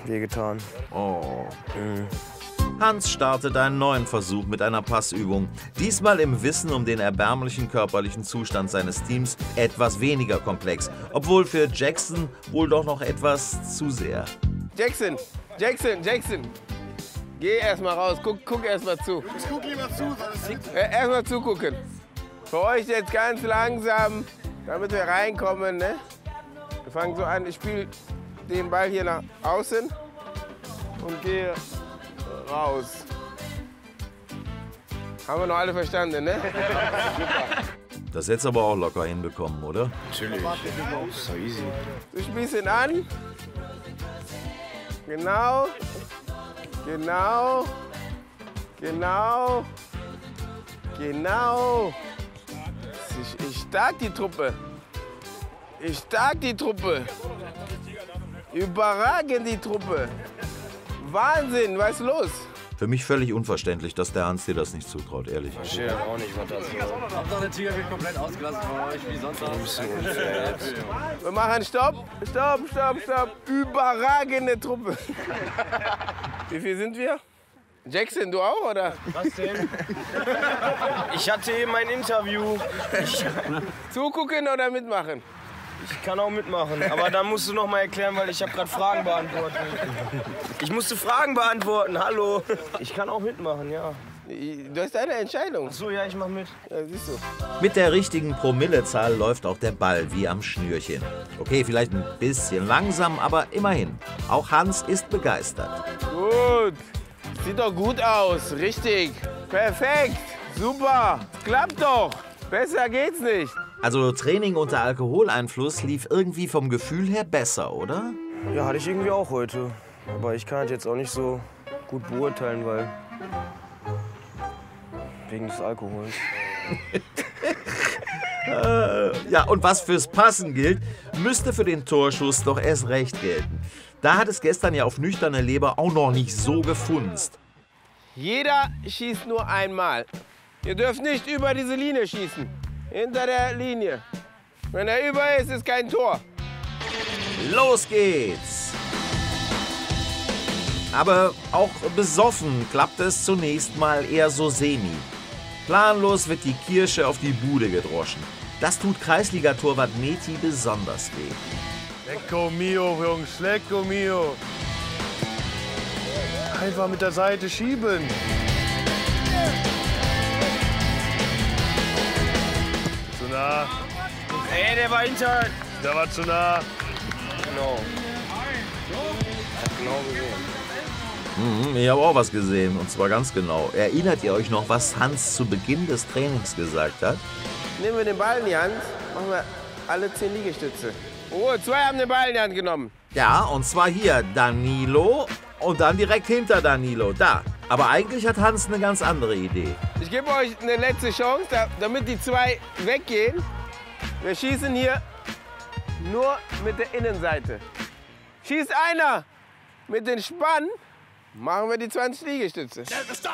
wehgetan. Oh. Mhm. Hans startet einen neuen Versuch mit einer Passübung. Diesmal im Wissen um den erbärmlichen körperlichen Zustand seines Teams etwas weniger komplex. Obwohl für Jackson wohl doch noch etwas zu sehr. Jackson, Jackson, Jackson. Geh erst mal raus, guck, guck erst mal zu. Ich guck lieber zu, Äh, erst mal zugucken. Für euch jetzt ganz langsam, damit wir reinkommen. Ne? Wir fangen so an, ich spiele den Ball hier nach außen und gehe raus. Haben wir noch alle verstanden, ne? [laughs] Das hättest du aber auch locker hinbekommen, oder? Natürlich. So easy. Du spielst ihn an. Genau. Genau. Genau. Genau. Ich, ich stark die Truppe. Ich stark die Truppe. Überragend die Truppe. Wahnsinn, was ist los? Für mich völlig unverständlich, dass der Hans dir das nicht zutraut, ehrlich. verstehe auch nicht, was das soll. Hauptsache der Tiger wird komplett ausgelassen von euch, wie sonst auch. Wir machen Stopp, Stopp, Stopp, Stopp. Überragende Truppe. [laughs] Wie viel sind wir? Jackson, du auch, oder? Was denn? Ich hatte eben ein Interview. Ich, Zugucken oder mitmachen? ich kann auch mitmachen, aber dann musst du noch mal erklären, weil ich habe gerade Fragen beantwortet. Ich musste Fragen beantworten, hallo. Ich kann auch mitmachen, ja. Du hast deine Entscheidung. Ach so, ja, ich mach mit. Ja, siehst du. Mit der richtigen Promillezahl läuft auch der Ball wie am Schnürchen. Okay, vielleicht ein bisschen langsam, aber immerhin. Auch Hans ist begeistert. Gut. Sieht doch gut aus. Richtig. Perfekt. Super. Klappt doch. Besser geht's nicht. Also Training unter Alkoholeinfluss lief irgendwie vom Gefühl her besser, oder? Ja, hatte ich irgendwie auch heute. Aber ich kann das jetzt auch nicht so gut beurteilen, weil. wegen des Alkohols. [laughs] Ja, und was fürs Passen gilt, müsste für den Torschuss doch erst recht gelten. Da hat es gestern ja auf nüchterne Leber auch noch nicht so gefunzt. Jeder schießt nur einmal. Ihr dürft nicht über diese Linie schießen. Hinter der Linie. Wenn er über ist, ist kein Tor. Los geht's! Aber auch besoffen klappt es zunächst mal eher so semi. Planlos wird die Kirsche auf die Bude gedroschen. Das tut Kreisligatorwart Neti besonders weh. Lecco mio, Jungs, lecco mio. Einfach mit der Seite schieben. Zu nah. Ey, der war hinter. Der war zu nah. Genau. Genau gesehen. Mhm, ich habe auch was gesehen, und zwar ganz genau. Erinnert ihr euch noch, was Hans zu Beginn des Trainings gesagt hat? Nehmen wir den Ball in die Hand, machen wir alle zehn Liegestütze. Oh, zwei haben den Ball in die Hand genommen. Ja, und zwar hier Danilo und dann direkt hinter Danilo, da. Aber eigentlich hat Hans eine ganz andere Idee. Ich gebe euch eine letzte Chance, da, damit die zwei weggehen. Wir schießen hier nur mit der Innenseite. Schießt einer mit den Spann, machen wir die 20 Liegestütze.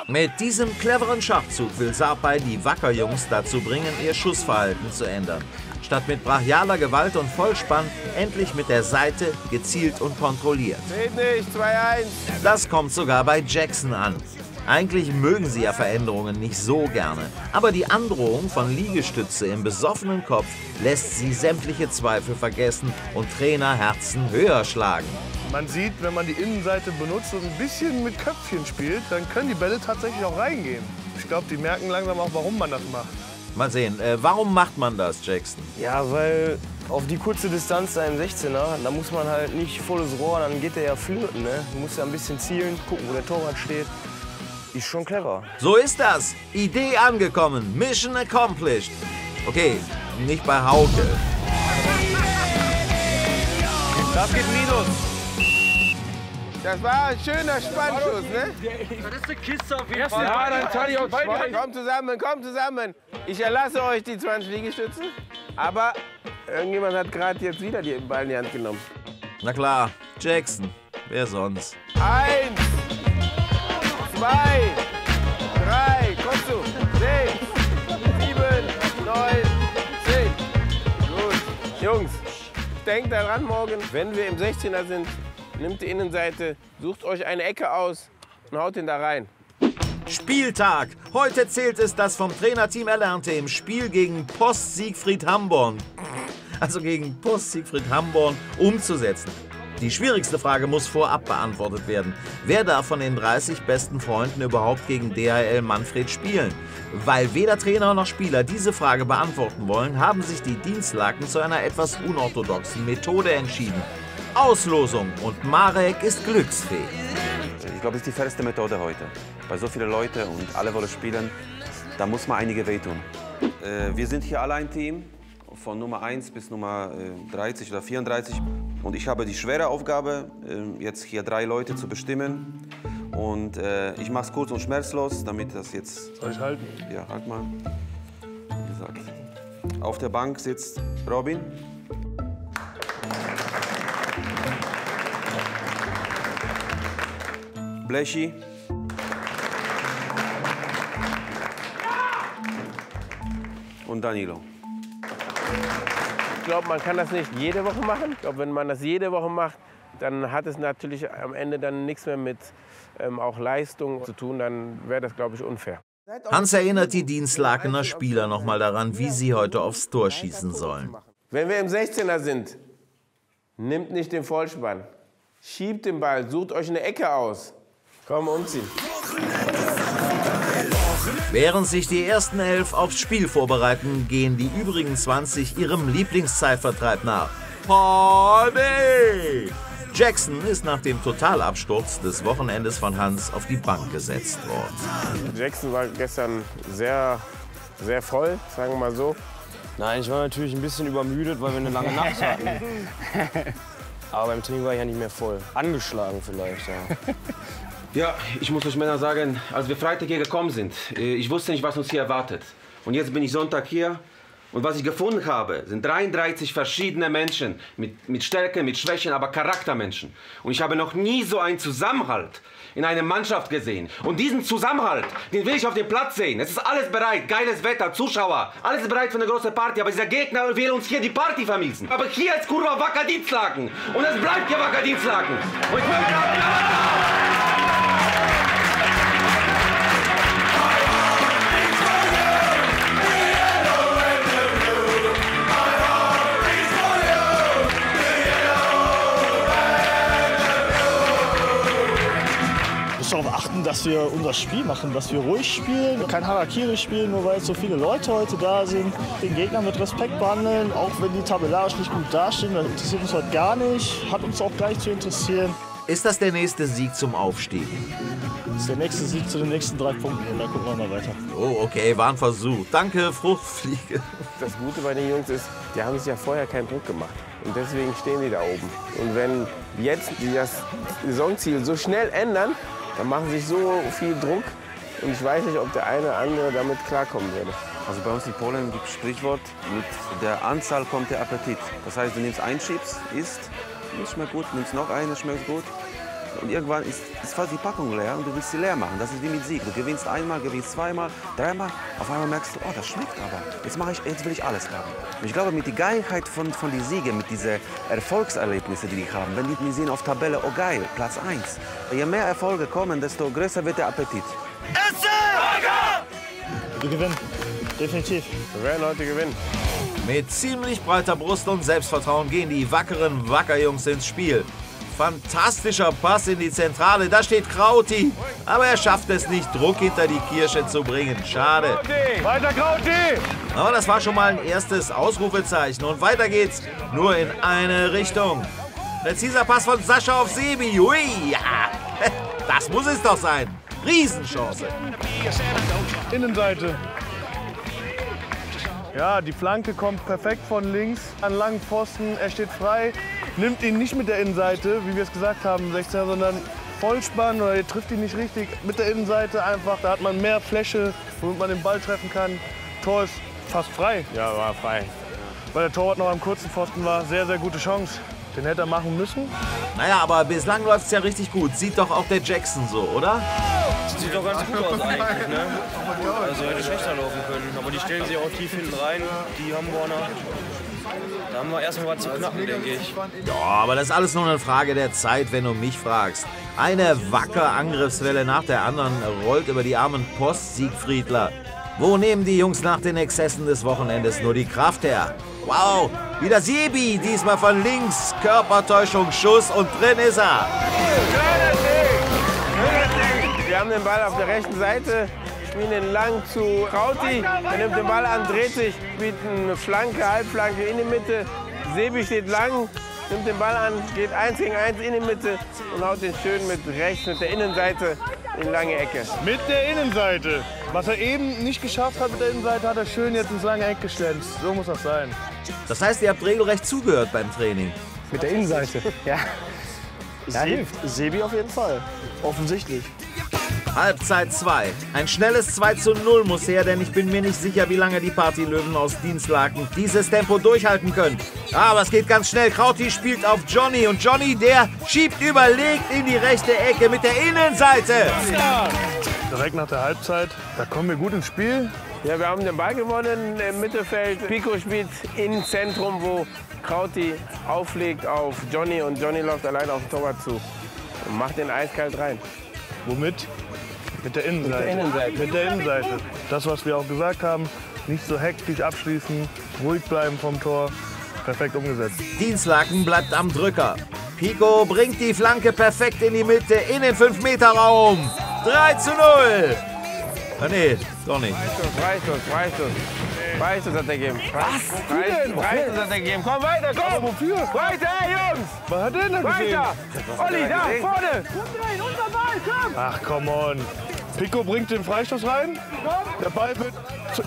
Mit diesem cleveren Schachzug will Sapai die Wackerjungs dazu bringen, ihr Schussverhalten zu ändern. Statt mit brachialer Gewalt und Vollspann endlich mit der Seite gezielt und kontrolliert. Nicht, 2-1. Das kommt sogar bei Jackson an. Eigentlich mögen sie ja Veränderungen nicht so gerne. Aber die Androhung von Liegestütze im besoffenen Kopf lässt sie sämtliche Zweifel vergessen und Trainerherzen höher schlagen. Man sieht, wenn man die Innenseite benutzt und ein bisschen mit Köpfchen spielt, dann können die Bälle tatsächlich auch reingehen. Ich glaube, die merken langsam auch, warum man das macht. Mal sehen, äh, warum macht man das, Jackson? Ja, weil auf die kurze Distanz im 16er, da muss man halt nicht volles Rohr, dann geht der ja flirten. Ne? Du musst ja ein bisschen zielen, gucken, wo der Torwart steht. Ist schon clever. So ist das. Idee angekommen. Mission accomplished. Okay, nicht bei Hauke. Das geht Minus. Das war ein schöner Spannschuss, ne? Das ist eine Kiste auf jeden Ja, Fall. dann zahle ich auch zwei. Kommt zusammen, kommt zusammen. Ich erlasse euch die 20 Liegestützen. Aber irgendjemand hat gerade jetzt wieder den Ball in die Hand genommen. Na klar, Jackson. Wer sonst? Eins, zwei, drei, kommst du? Sechs, sieben, neun, zehn. Gut. Jungs, denkt daran morgen, wenn wir im 16er sind, nimmt die Innenseite, sucht euch eine Ecke aus und haut ihn da rein. Spieltag. Heute zählt es, das vom Trainerteam Erlernte im Spiel gegen Post Siegfried Hamborn, also gegen Post Siegfried Hamborn, umzusetzen. Die schwierigste Frage muss vorab beantwortet werden. Wer darf von den 30 besten Freunden überhaupt gegen DHL Manfred spielen? Weil weder Trainer noch Spieler diese Frage beantworten wollen, haben sich die Dienstlaken zu einer etwas unorthodoxen Methode entschieden. Auslosung und Marek ist glücksfähig. Ich glaube, das ist die fairste Methode heute. Bei so vielen Leuten und alle wollen spielen, da muss man einige wehtun. Äh, wir sind hier alle ein Team, von Nummer 1 bis Nummer äh, 30 oder 34. Und ich habe die schwere Aufgabe, äh, jetzt hier drei Leute zu bestimmen. Und äh, ich mache es kurz und schmerzlos, damit das jetzt... Soll ich halten? Ja, halt mal. Wie gesagt, auf der Bank sitzt Robin. Blechi. Und Danilo. Ich glaube, man kann das nicht jede Woche machen. Ich glaube, wenn man das jede Woche macht, dann hat es natürlich am Ende dann nichts mehr mit ähm, auch Leistung zu tun. Dann wäre das, glaube ich, unfair. Hans erinnert die Dienstlakener Spieler nochmal daran, wie sie heute aufs Tor schießen sollen. Wenn wir im 16er sind, nimmt nicht den Vollspann. Schiebt den Ball, sucht euch eine Ecke aus. Komm, umziehen. Während sich die ersten elf aufs Spiel vorbereiten, gehen die übrigen 20 ihrem Lieblingszeitvertreib nach. Party! Jackson ist nach dem Totalabsturz des Wochenendes von Hans auf die Bank gesetzt worden. Jackson war gestern sehr, sehr voll, sagen wir mal so. Nein, ich war natürlich ein bisschen übermüdet, weil wir eine lange Nacht hatten. [laughs] Aber beim Training war ich ja nicht mehr voll. Angeschlagen vielleicht, ja. [laughs] Ja, ich muss euch Männer sagen, als wir Freitag hier gekommen sind, äh, ich wusste nicht, was uns hier erwartet. Und jetzt bin ich Sonntag hier und was ich gefunden habe, sind 33 verschiedene Menschen mit, mit Stärken, mit Schwächen, aber Charaktermenschen. Und ich habe noch nie so einen Zusammenhalt in einer Mannschaft gesehen. Und diesen Zusammenhalt, den will ich auf dem Platz sehen. Es ist alles bereit, geiles Wetter, Zuschauer, alles ist bereit für eine große Party. Aber dieser Gegner will uns hier die Party vermiesen. Aber hier ist Kurva Wacker Dienstlaken. Und es bleibt hier Wacker Dienstlaken. Und ich möchte Wir müssen darauf achten, dass wir unser Spiel machen, dass wir ruhig spielen, kein Harakiri spielen, nur weil so viele Leute heute da sind. Den Gegner mit Respekt behandeln, auch wenn die tabellarisch nicht gut dastehen, das interessiert uns heute gar nicht, hat uns auch gar nicht zu interessieren. Ist das der nächste Sieg zum Aufstieg? Das ist der nächste Sieg zu den nächsten drei Punkten und dann gucken wir mal weiter. Oh, okay, war ein Versuch. Danke, Fruchtfliege. Das Gute bei den Jungs ist, die haben sich ja vorher keinen Druck gemacht. Und deswegen stehen die da oben. Und wenn jetzt die das Saisonziel so schnell ändern, dann machen sich so viel Druck. Und ich weiß nicht, ob der eine oder andere damit klarkommen würde. Also bei uns in Polen gibt es Sprichwort, mit der Anzahl kommt der Appetit. Das heißt, du nimmst ein Chips, isst, schmeckt gut, nimmst noch eine, schmeckt gut. Und irgendwann ist, ist fast die Packung leer und du willst sie leer machen. Das ist wie mit Sieg. Du gewinnst einmal, gewinnst zweimal, dreimal. Auf einmal merkst du, oh, das schmeckt aber. Jetzt, mache ich, jetzt will ich alles haben. Und ich glaube, mit der Geilheit von, von den Siegen, mit diesen Erfolgserlebnissen, die die haben, wenn die sehen auf Tabelle, oh geil, Platz 1. Je mehr Erfolge kommen, desto größer wird der Appetit. Wir gewinnen, definitiv. Wir werden heute gewinnen. Mit ziemlich breiter Brust und Selbstvertrauen gehen die wackeren Wackerjungs ins Spiel. Fantastischer Pass in die Zentrale, da steht Krauti. Aber er schafft es nicht, Druck hinter die Kirsche zu bringen. Schade. Weiter Krauti! Aber das war schon mal ein erstes Ausrufezeichen. Und weiter geht's nur in eine Richtung. Präziser Pass von Sascha auf Sebi. Ui, ja. [laughs] Das muss es doch sein. Riesenchance. Innenseite. Ja, die Flanke kommt perfekt von links an langen Pfosten. Er steht frei, nimmt ihn nicht mit der Innenseite, wie wir es gesagt haben, 16, sondern Vollspann oder er trifft ihn nicht richtig mit der Innenseite einfach. Da hat man mehr Fläche, womit man den Ball treffen kann. Tor ist fast frei. Ja, war frei. Weil der Torwart noch am kurzen Pfosten war. Sehr, sehr gute Chance. Den hätte er machen müssen. Naja, aber bislang läuft's ja richtig gut. Sieht doch auch der Jackson so, oder? Sieht doch ganz gut aus eigentlich, ne? Also hätte schlechter laufen können. Aber die stellen sich auch tief hinten rein, die Hamburger. Da haben wir erstmal was zu knacken, denke ich. Ja, aber das ist alles nur eine Frage der Zeit, wenn du mich fragst. Eine wacker Angriffswelle nach der anderen rollt über die armen Post-Siegfriedler. Wo nehmen die Jungs nach den Exzessen des Wochenendes nur die Kraft her? Wow, wieder Sebi, diesmal von links. Körpertäuschung, Schuss und drin ist er. Wir haben den Ball auf der rechten Seite, spielen ihn lang zu Krauti. Er nimmt den Ball an, dreht sich, spielt eine Flanke, Halbflanke in die Mitte. Sebi steht lang, nimmt den Ball an, geht eins gegen eins in die Mitte und haut den schön mit rechts, mit der Innenseite in lange Ecke. Mit der Innenseite. Was er eben nicht geschafft hat mit der Innenseite, hat er schön jetzt ins lange Eck gestellt. So muss das sein. Das heißt, ihr habt regelrecht zugehört beim Training. Mit der Innenseite. [laughs] Ja. Ja, hilft. Sebi auf jeden Fall. Offensichtlich. Halbzeit 2. Ein schnelles 2 zu 0 muss her, denn ich bin mir nicht sicher, wie lange die Partylöwen aus Dienstlaken dieses Tempo durchhalten können. Aber es geht ganz schnell. Krauti spielt auf Johnny und Johnny, der schiebt überlegt in die rechte Ecke mit der Innenseite. Direkt nach der Halbzeit, da kommen wir gut ins Spiel. Ja, wir haben den Ball gewonnen im Mittelfeld. Pico spielt im Zentrum, wo Krauti auflegt auf Johnny und Johnny läuft allein auf den Torwart zu und macht den eiskalt rein. Womit? Mit der Innenseite. Mit der Innenseite. Mit der Innenseite. Das, was wir auch gesagt haben, nicht so hektisch abschließen, ruhig bleiben vom Tor. Perfekt umgesetzt. Dienstlaken bleibt am Drücker. Pico bringt die Flanke perfekt in die Mitte, in den 5-Meter-Raum. 3 zu 0. Ah, nee, doch nicht. Freistoß, Freistoß. Freistoß hat er gegeben. Was? Freistoß, hat er gegeben. Komm weiter, komm. Aber wofür? Weiter, Jungs. Was hat der denn da? Weiter. Olli, da, vorne. Unser Ball, komm! Ach, come on. Pico bringt den Freistoß rein. Der Ball wird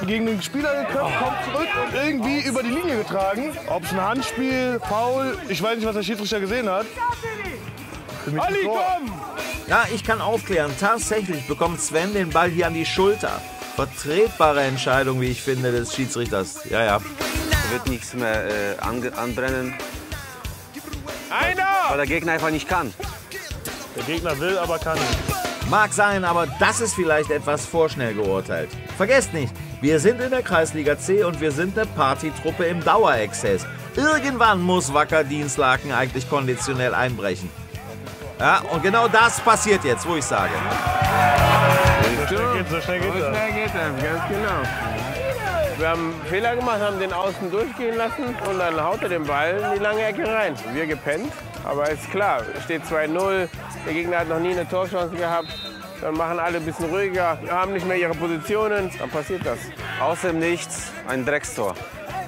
gegen den Spieler geköpft, kommt zurück und irgendwie über die Linie getragen. Ob es ein Handspiel, Foul, ich weiß nicht, was der Schiedsrichter gesehen hat. Tor. komm. Ja, ich kann aufklären. Tatsächlich bekommt Sven den Ball hier an die Schulter. Vertretbare Entscheidung, wie ich finde, des Schiedsrichters. Ja, ja. wird nichts mehr äh, ange- anbrennen, Einer. weil der Gegner einfach nicht kann. Der Gegner will, aber kann nicht. Mag sein, aber das ist vielleicht etwas vorschnell geurteilt. Vergesst nicht, wir sind in der Kreisliga C und wir sind eine Partytruppe im Dauerexzess. Irgendwann muss Wacker Dienstlaken eigentlich konditionell einbrechen. Ja, und genau das passiert jetzt, wo ich sage. So schnell geht, so schnell geht So schnell geht das, ganz genau. Wir haben einen Fehler gemacht, haben den außen durchgehen lassen und dann haut er den Ball in die lange Ecke rein. Wir gepennt, aber ist klar, steht 2-0, der Gegner hat noch nie eine Torchance gehabt. Dann machen alle ein bisschen ruhiger, haben nicht mehr ihre Positionen, dann passiert das. Aus dem Nichts ein Dreckstor.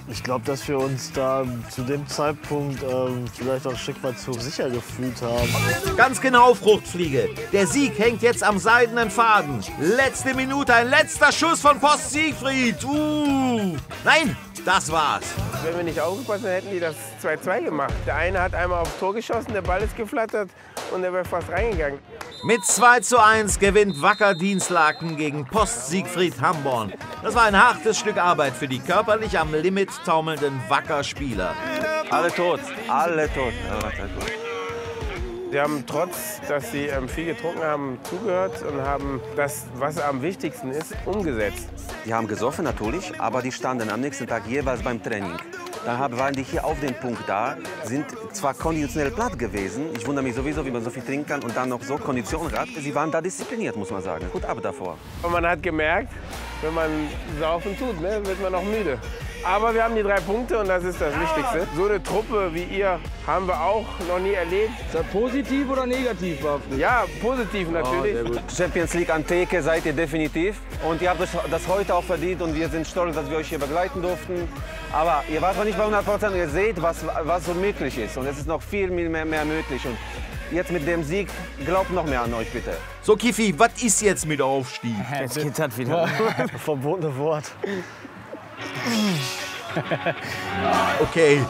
Ich glaube, dass wir uns da zu dem Zeitpunkt ähm, vielleicht auch ein Stück weit zu sicher gefühlt haben. Ganz genau, Fruchtfliege. Der Sieg hängt jetzt am seidenen Faden. Letzte Minute, ein letzter Schuss von Post Siegfried. Uh. Nein, das war's. Wenn wir nicht aufgepasst hätten, hätten die das 2-2 gemacht. Der eine hat einmal aufs Tor geschossen, der Ball ist geflattert und der wäre fast reingegangen. Mit 2 zu 1 gewinnt Wacker Dienstlaken gegen Post Siegfried Hamborn. Das war ein hartes Stück Arbeit für die körperlich am Limit taumelnden Wacker-Spieler. Alle tot, alle tot. Sie haben trotz, dass sie ähm, viel getrunken haben, zugehört und haben das, was am wichtigsten ist, umgesetzt. Die haben gesoffen natürlich, aber die standen am nächsten Tag jeweils beim Training. Dann haben- waren die hier auf dem Punkt da, sind zwar konditionell platt gewesen. Ich wundere mich sowieso, wie man so viel trinken kann und dann noch so Kondition hat. Sie waren da diszipliniert, muss man sagen. Gut ab davor. Und man hat gemerkt, wenn man saufen tut, ne, wird man auch müde. Aber wir haben die drei Punkte und das ist das Wichtigste. So eine Truppe wie ihr haben wir auch noch nie erlebt. Ist das positiv oder negativ, Waffen? Ja, positiv natürlich. Champions League Anteke seid ihr definitiv. Und ihr habt euch das heute auch verdient und wir sind stolz, dass wir euch hier begleiten durften. Aber ihr wart noch nicht bei 100 Prozent ihr seht, was, was so möglich ist. Und es ist noch viel mehr, mehr möglich. Und jetzt mit dem Sieg, glaubt noch mehr an euch, bitte. So, Kifi, was ist jetzt mit Aufstieg? Jetzt [laughs] geht das wieder. [laughs] Verbotene Wort. [laughs] Okay.